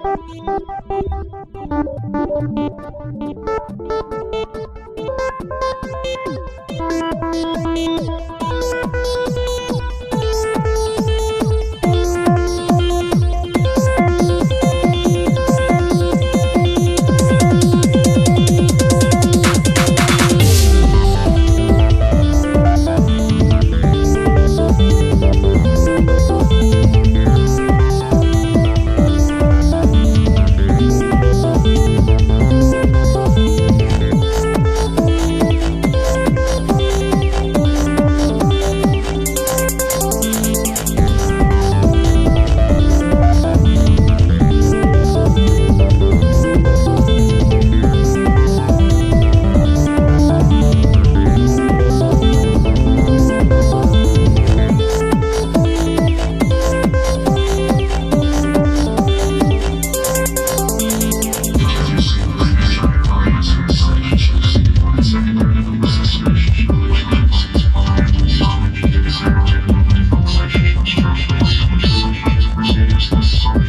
Thank you. Peace.